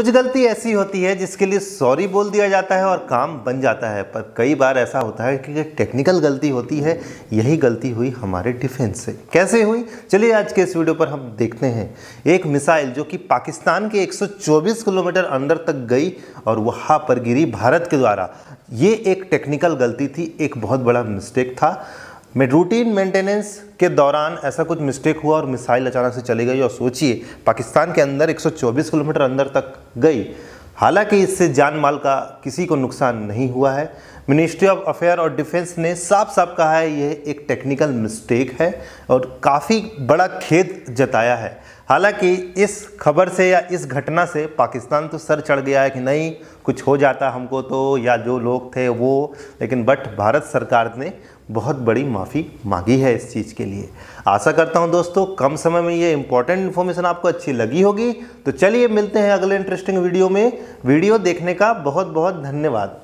कुछ गलती ऐसी होती है जिसके लिए सॉरी बोल दिया जाता है और काम बन जाता है। पर कई बार ऐसा होता है कि टेक्निकल गलती होती है, यही गलती हुई हमारे डिफेंस से। कैसे हुई? चलिए आज के इस वीडियो पर हम देखते हैं। एक मिसाइल जो कि पाकिस्तान के 124 किलोमीटर अंदर तक गई और वहाँ पर गिरी भारत के द्वारा। ये एक टेक्निकल गलती थी, एक बहुत बड़ा मिस्टेक था। में रूटीन मेंटेनेंस के दौरान ऐसा कुछ मिस्टेक हुआ और मिसाइल अचानक से चली गई और सोचिए, पाकिस्तान के अंदर 124 किलोमीटर अंदर तक गई। हालाँकि इससे जान माल का किसी को नुकसान नहीं हुआ है। मिनिस्ट्री ऑफ़ अफेयर और डिफेंस ने साफ़ साफ़ कहा है, यह एक टेक्निकल मिस्टेक है और काफ़ी बड़ा खेद जताया है। हालाँकि इस खबर से या इस घटना से पाकिस्तान तो सर चढ़ गया है कि नहीं, कुछ हो जाता हमको तो या जो लोग थे वो, लेकिन बट भारत सरकार ने बहुत बड़ी माफ़ी मांगी है इस चीज़ के लिए। आशा करता हूँ दोस्तों, कम समय में ये इंपॉर्टेंट इन्फॉर्मेशन आपको अच्छी लगी होगी। तो चलिए मिलते हैं अगले इंटरेस्टिंग वीडियो में। वीडियो देखने का बहुत बहुत धन्यवाद।